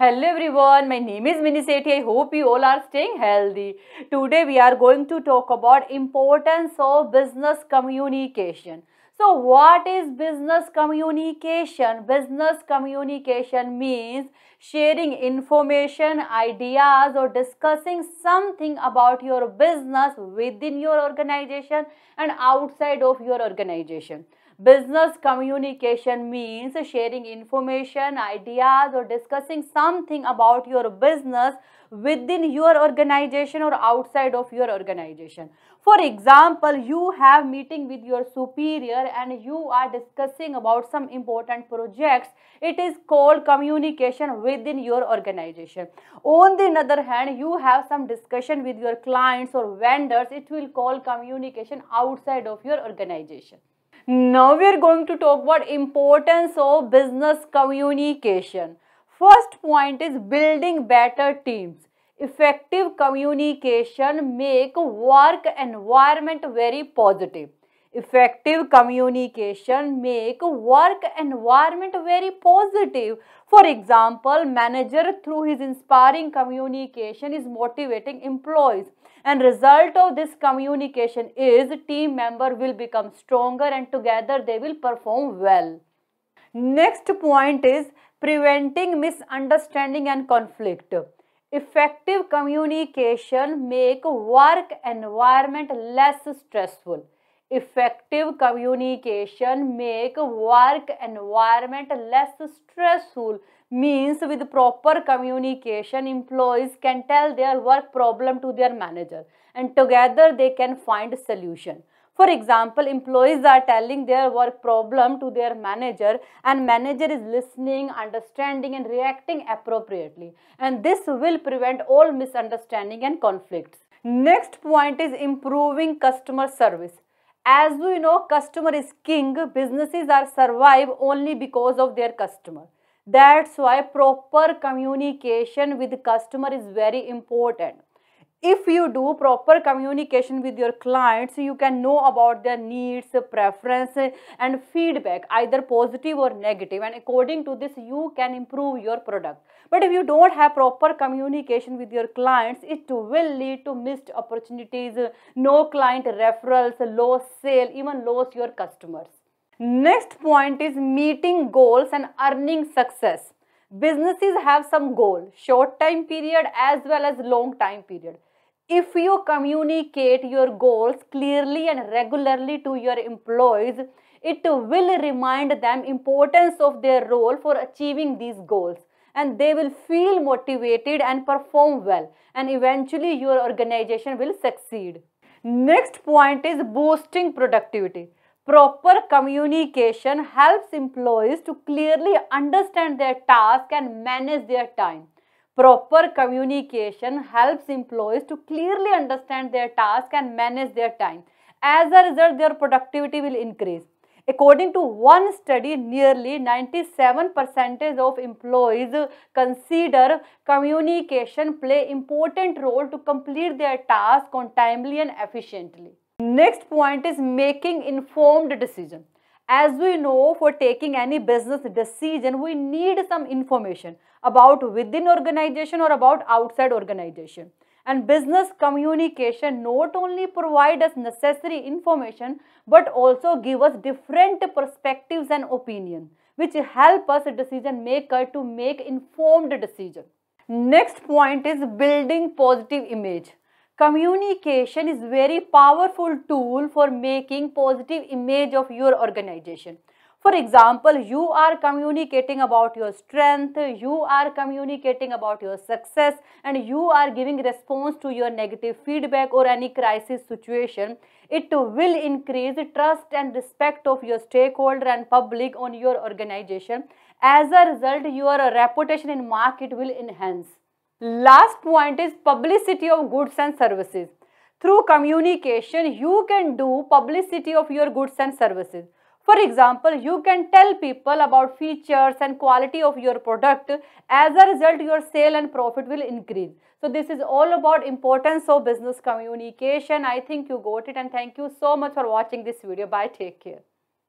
Hello everyone, my name is Mini. I hope you all are staying healthy. Today we are going to talk about importance of business communication. So what is business communication? Business communication means sharing information, ideas or discussing something about your business within your organization and outside of your organization. Business communication means sharing information, ideas or discussing something about your business within your organization or outside of your organization. For example, you have meeting with your superior and you are discussing about some important projects. It is called communication within your organization. On the other hand, you have some discussion with your clients or vendors. It will call communication outside of your organization. Now we are going to talk about importance of business communication. First point is building better teams. Effective communication make work environment very positive. Effective communication make work environment very positive. For example, manager through his inspiring communication is motivating employees and result of this communication is team member will become stronger and together they will perform well. Next point is preventing misunderstanding and conflict. Effective communication make work environment less stressful. Effective communication make work environment less stressful means with proper communication employees can tell their work problem to their manager and together they can find a solution. For example, employees are telling their work problem to their manager and manager is listening, understanding and reacting appropriately and this will prevent all misunderstanding and conflicts. Next point is improving customer service. As we know, customer is king. Businesses are survive only because of their customer. That's why proper communication with customer is very important. If you do proper communication with your clients, you can know about their needs, preference and feedback, either positive or negative. And according to this, you can improve your product. But if you don't have proper communication with your clients, it will lead to missed opportunities, no client referrals, low sale, even lost your customers. Next point is meeting goals and earning success. Businesses have some goal, short time period as well as long time period. If you communicate your goals clearly and regularly to your employees, it will remind them importance of their role for achieving these goals and they will feel motivated and perform well and eventually your organization will succeed. Next point is boosting productivity. Proper communication helps employees to clearly understand their task and manage their time. Proper communication helps employees to clearly understand their task and manage their time. As a result, their productivity will increase. According to one study, nearly 97% of employees consider communication play important role to complete their task on timely and efficiently. Next point is making informed decision. As we know, for taking any business decision, we need some information about within organization or about outside organization. And business communication not only provide us necessary information, but also give us different perspectives and opinion, which help us a decision maker to make informed decision. Next point is building positive image. Communication is very powerful tool for making positive image of your organization. For example, you are communicating about your strength, you are communicating about your success and you are giving response to your negative feedback or any crisis situation. It will increase trust and respect of your stakeholder and public on your organization. As a result, your reputation in market will enhance. Last point is publicity of goods and services. Through communication, you can do publicity of your goods and services. For example, you can tell people about features and quality of your product. As a result, your sale and profit will increase. So this is all about importance of business communication. I think you got it and thank you so much for watching this video. Bye. Take care.